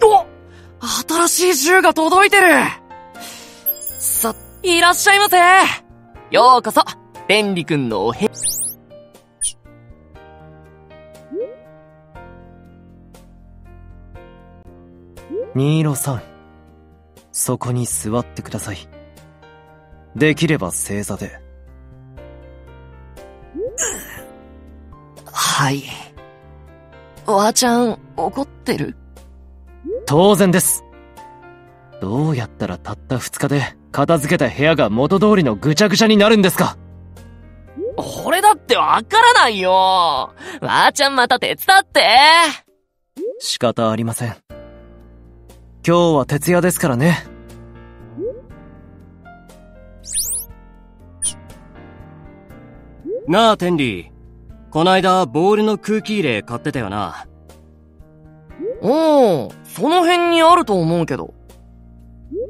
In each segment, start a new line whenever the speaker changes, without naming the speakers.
お新しい銃が届いてるさ、いらっしゃいませようこそ、便利くんのおへ、
ニーロさん、そこに座ってください。できれば正座で。
はい。わーちゃん、怒ってる？
当然です。どうやったらたった二日で片付けた部屋が元通りのぐちゃぐちゃになるんですか？
俺だってわからないよわーちゃんまた手伝って
仕方ありません。今日は徹夜ですからね。
なあ、テンリー。こないだ、ボールの空気入れ買ってたよな。
おー、その辺にあると思うけど。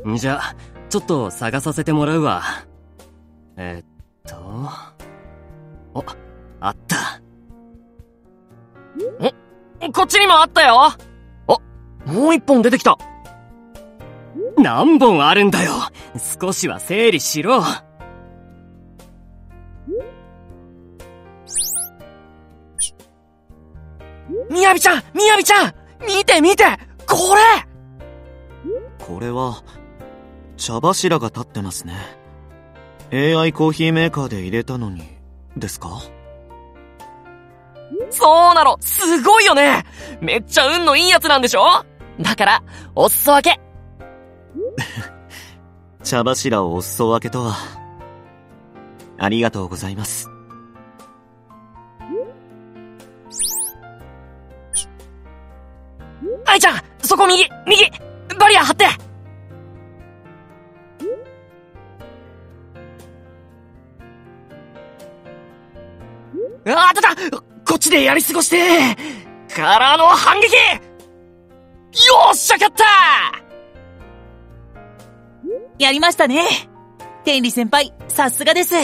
んじゃ、ちょっと探させてもらうわ。えっと、お、あった。
こっちにもあったよあ、もう一本出てきた
何本あるんだよ少しは整理しろ
みやびちゃんみやびちゃん見て見てこれ
これは、茶柱が立ってますね。AI コーヒーメーカーで入れたのに、ですか？
そうなのすごいよねめっちゃ運のいいやつなんでしょ？だから、お裾分け
茶柱をお裾分けとは。ありがとうございます。
愛ちゃんそこ右右バリア張って。あたた。こっちでやり過ごして。からの反撃。よっしゃ勝った。
やりましたね。天理先輩、さすがです。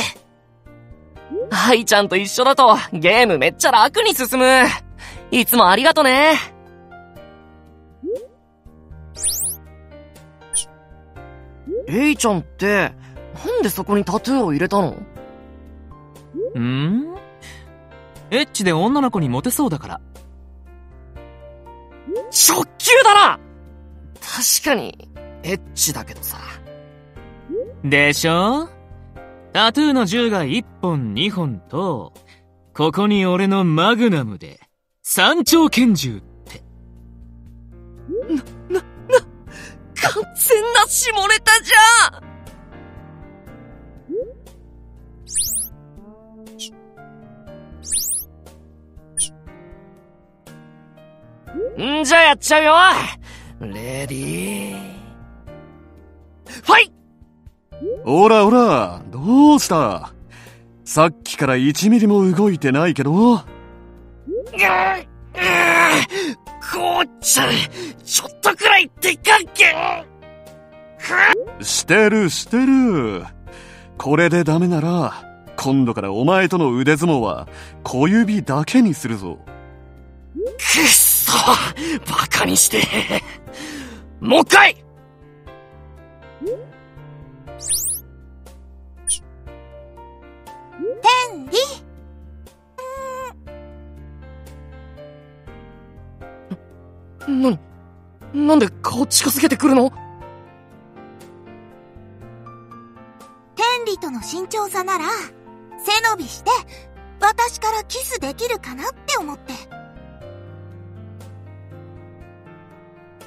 愛ちゃんと一緒だとゲームめっちゃ楽に進む。いつもありがとねエイちゃんって、なんでそこにタトゥーを入れたの？
ん？エッチで女の子にモテそうだから。
直球だな確かに、エッチだけどさ。
でしょ？タトゥーの銃が1本2本と、ここに俺のマグナムで、三丁拳銃って。
完全な下ネタじゃ。んんじゃあやっちゃうよ。レディー。ファイ
おらおら、どうした？さっきから1ミリも動いてないけど
こうちゃん、ちょっとくらいでかっけ
してるしてる。これでダメなら、今度からお前との腕相撲は小指だけにするぞ。
くっそバカにしてもう一回なに、なんで顔近づけてくるの？
天理との身長差なら、背伸びして、私からキスできるかなって思って。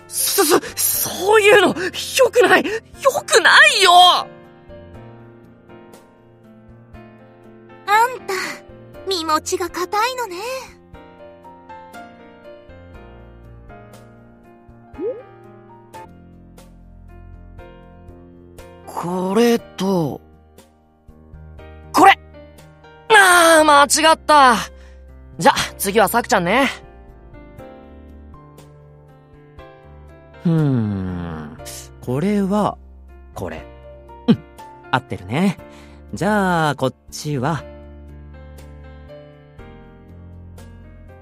そ、そ、そういうの、良くない？良くないよ
あんた、身持ちが硬いのね。
これと、これああ、間違ったじゃ、次はさくちゃんね。
ふーん。これは、これ。うん。合ってるね。じゃあ、こっちは。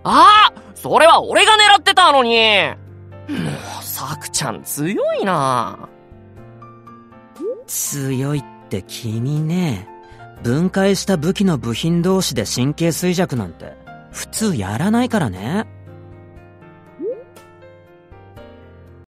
ああそれは俺が狙ってたのにもう、さくちゃん強いな
強いって君ね。分解した武器の部品同士で神経衰弱なんて、普通やらないからね。